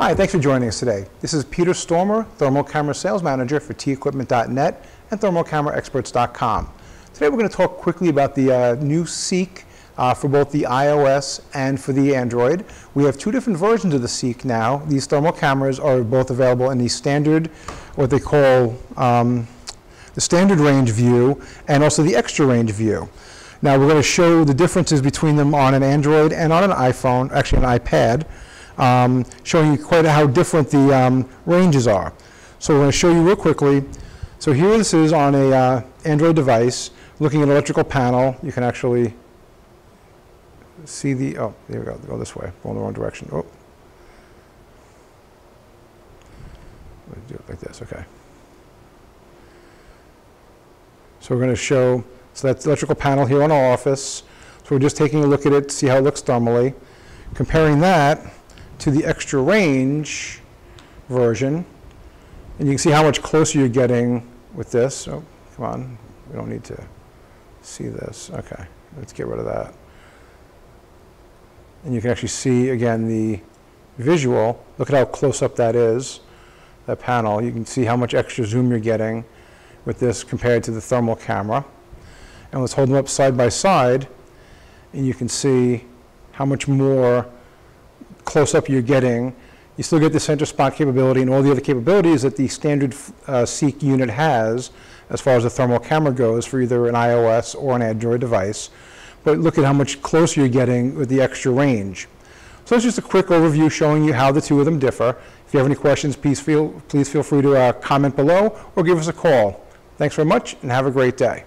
Hi, thanks for joining us today. This is Peter Stormer, Thermal Camera Sales Manager for tequipment.net and thermalcameraexperts.com. Today we're going to talk quickly about the uh, new Seek uh, for both the iOS and for the Android. We have two different versions of the Seek now. These thermal cameras are both available in the standard, what they call um, the standard range view, and also the extra range view. Now we're going to show the differences between them on an Android and on an iPhone, actually an iPad, um, showing you quite how different the um, ranges are. So we're going to show you real quickly. So here this is on a uh, Android device, looking at electrical panel. You can actually see the, oh, there we go, go this way, go in the wrong direction. Oh. Do it like this, okay. So we're going to show, so that's electrical panel here on our office. So we're just taking a look at it see how it looks thermally. Comparing that to the extra range version, and you can see how much closer you're getting with this. Oh, come on, we don't need to see this. Okay, let's get rid of that. And you can actually see, again, the visual. Look at how close up that is, that panel. You can see how much extra zoom you're getting with this compared to the thermal camera. And let's hold them up side by side, and you can see how much more close-up you're getting. You still get the center spot capability and all the other capabilities that the standard uh, Seek unit has as far as the thermal camera goes for either an iOS or an Android device. But look at how much closer you're getting with the extra range. So that's just a quick overview showing you how the two of them differ. If you have any questions, please feel, please feel free to uh, comment below or give us a call. Thanks very much and have a great day.